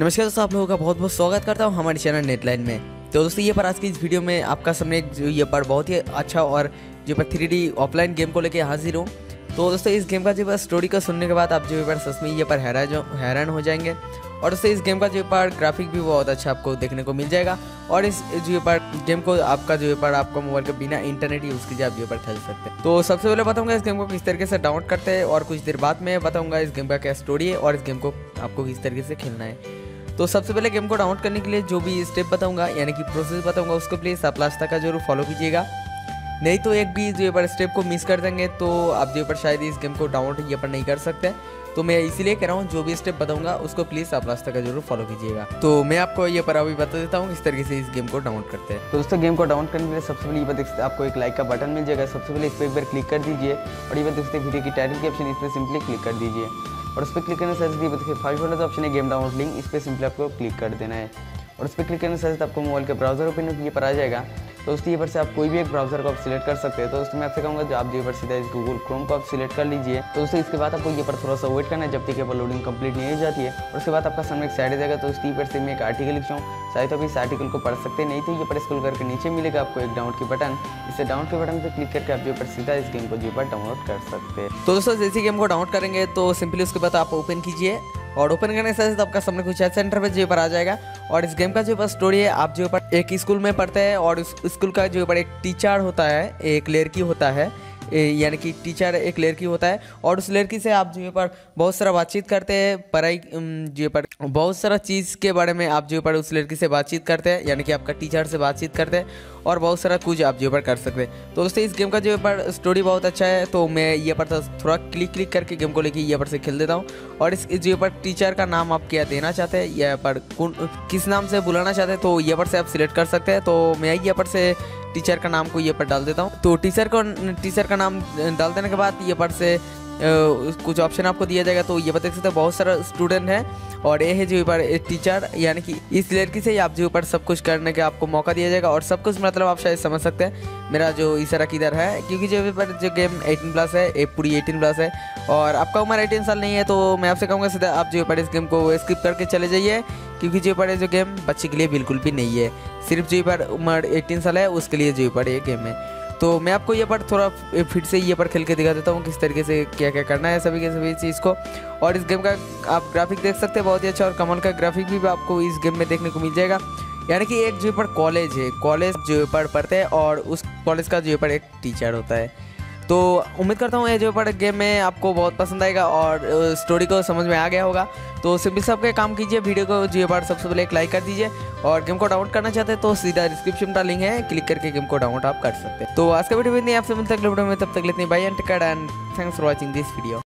नमस्कार दोस्तों, आप लोगों का बहुत बहुत स्वागत करता हूँ हमारे चैनल नेटलाइन में। तो दोस्तों, ये पर आज की इस वीडियो में आपका सामने ये पर बहुत ही अच्छा और जो पर थ्री डी ऑफलाइन गेम को लेकर हाजिर हूँ। तो दोस्तों, इस गेम का जो है स्टोरी को सुनने के बाद आप जो पर सच में ये पर हैरान हैरान हो जाएँगे। और दोस्तों, इस गेम का जो पर ग्राफिक भी बहुत अच्छा आपको देखने को मिल जाएगा। और इस जो पर गेम को आपका जो पर आपका मोबाइल के बिना इंटरनेट यूज़ कीजिए, आप जो पर खेल सकते हैं। तो सबसे पहले बताऊँगा इस गेम को किस तरीके से डाउनलोड करते हैं और कुछ देर बाद में बताऊँगा इस गेम का क्या स्टोरी है और इस गेम को आपको किस तरीके से खेलना है। तो सबसे पहले गेम को डाउनलोड करने के लिए जो भी स्टेप बताऊँगा, यानी कि प्रोसेस बताऊँगा, उसको प्लीज़ आप लास्ट तक ज़रूर फॉलो कीजिएगा। नहीं तो एक भी जो पर स्टेप को मिस कर देंगे तो आप जो पर शायद इस गेम को डाउनलोड ये पर नहीं कर सकते। तो मैं इसीलिए कह रहा हूँ, जो भी स्टेप बताऊँगा, उसको प्लीज़ आप लास्ट का ज़रूर फॉलो कीजिएगा। तो मैं आपको ये पर अभी बता देता हूँ किस तरीके से इस गेम को डाउनलोड करते हैं। तो दोस्तों गेम को डाउनलोड करने के लिए सबसे पहले ये देखते आपको एक लाइक का बटन मिल जाएगा। सबसे पहले इस पर एक बार क्लिक कर दीजिए और ये बात देखते वीडियो की टाइटल की ऑप्शन इस पर सिंपली क्लिक कर दीजिए। और उस पर क्लिक करने से देखिए फाइव वाला ऑप्शन है गेम डाउनलोड लिंक इस पर सिंपली आपको क्लिक कर देना है। और उस पर क्लिक करने से आपको मोबाइल के ब्राउज़र ओपन ये पर आ जाएगा। तो दोस्तों ये पर से आप कोई भी एक ब्राउज़र को आप सिलेक्ट कर सकते हैं। तो दोस्तों मैं आपसे कहूँगा जो आप ये पर सीधा इस गूगल क्रोम को आप सिलेक्ट कर लीजिए। तो दोस्तों इसके बाद आपको ये पर थोड़ा सा वेट करना है जब तक ये पर लोडिंग कंप्लीट नहीं हो जाती है। और उसके बाद आपका सामने एक साइड जाएगा तो उस पर से मैं एक आर्टिकल लिखता हूँ। शायद तो इस आर्टिकल को पढ़ सकते नहीं तो ये पर स्कूल करके नीचे मिलेगा आपको एक डाउन की बटन इसे डाउन के बटन पर क्लिक करके आप जो पर सीधा इस गेम को जो पर डाउनलोड कर सकते हैं। तो दोस्तों, जैसे गेम को डाउनलोड करेंगे तो सिंपली उसके बाद आप ओपन कीजिए। और ओपन करने से आपका सामने कुछ सेंटर पे जो पर आ जाएगा। और इस गेम का जो स्टोरी है, आप जो पर एक स्कूल में पढ़ते हैं और उस स्कूल का जो पर एक टीचर होता है, एक लड़की होता है यानी कि टीचर एक लड़की होता है और उस लड़की से आप जो पर बहुत सारा बातचीत करते हैं, पढ़ाई जो पर बहुत सारा चीज़ के बारे में आप जो पर उस लड़की से बातचीत करते हैं, यानी कि आपका टीचर से बातचीत करते हैं और बहुत सारा कुछ आप जो पर कर सकते हैं। तो दोस्तों, इस गेम का जो पर स्टोरी बहुत अच्छा है तो मैं ये पर थोड़ा क्लिक क्लिक करके गेम को लेके ये पर से खेल देता हूँ। और इस जो पर टीचर का नाम आप क्या देना चाहते हैं, या पर किस नाम से बुलाना चाहते हैं तो ये पर से आप सिलेक्ट कर सकते हैं। तो मैं ये पर से टीचर का नाम को ये पर डाल देता हूँ। तो टीचर को टीचर का नाम डाल देने के बाद ये पर से कुछ ऑप्शन आपको दिया जाएगा। तो ये बता सकते हैं, बहुत सारा स्टूडेंट है और ये है जो ऊपर टीचर यानी कि इस लड़की से ही आप जो ऊपर सब कुछ करने का आपको मौका दिया जाएगा। और सब कुछ मतलब आप शायद समझ सकते हैं, मेरा जो इशारा किधर है, क्योंकि जो ऊपर जो गेम 18 प्लस है एक पूरी 18 प्लस है। और आपका उम्र 18 साल नहीं है तो मैं आपसे कहूँगा सीधा आप जो ऊपर इस गेम को स्किप करके चले जाइए, क्योंकि जो ऊपर जो गेम बच्चे के लिए बिल्कुल भी नहीं है। सिर्फ़ जो ऊपर उम्र एटीन साल है, उसके लिए जो ऊपर ये गेम है। तो मैं आपको ये पर थोड़ा फिर से ये पर खेल के दिखा देता हूँ, किस तरीके से क्या क्या करना है सभी के सभी चीज़ को। और इस गेम का आप ग्राफिक देख सकते हैं, बहुत ही अच्छा और कमल का ग्राफिक भी आपको इस गेम में देखने को मिल जाएगा। यानी कि एक जो पर कॉलेज है कॉलेज जो पर पढ़ते हैं और उस कॉलेज का जो पर एक टीचर होता है। तो उम्मीद करता हूँ ये जो गेम में आपको बहुत पसंद आएगा और स्टोरी को समझ में आ गया होगा। तो सिंपल सबके काम कीजिए वीडियो को जियो पार्ट सबसे पहले एक लाइक कर दीजिए और गेम को डाउनलोड करना चाहते हैं तो सीधा डिस्क्रिप्शन का लिंक है क्लिक करके गेम को डाउनलोड आप कर सकते हैं। तो आज का वीडियो भी नहीं आपसे मिलता है वीडियो में, तब तक लेते हैं bye and thanks for watching this video